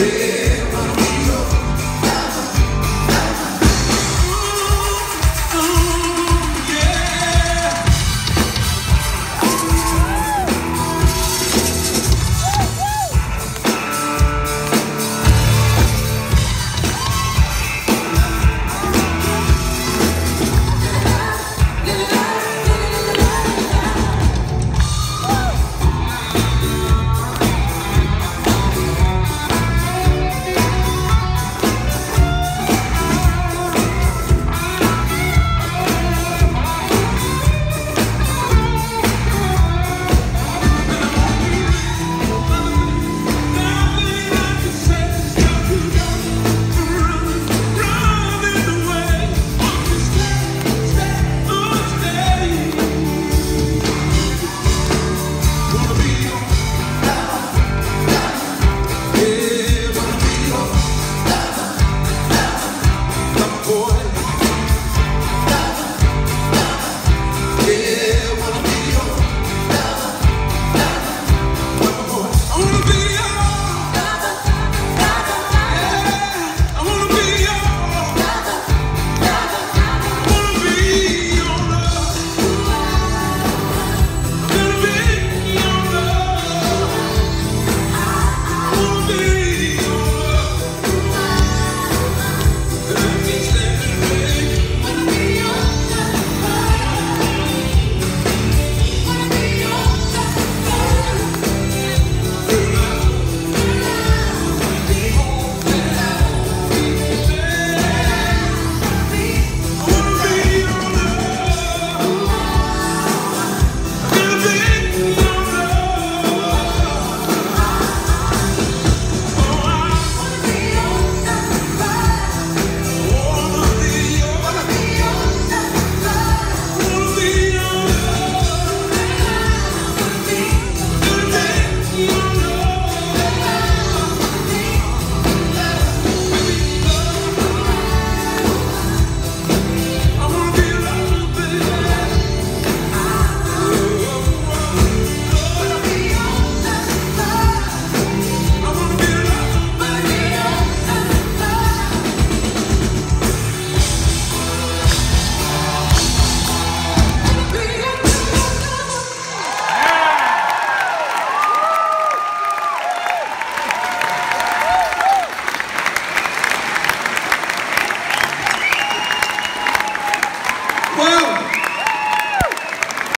você.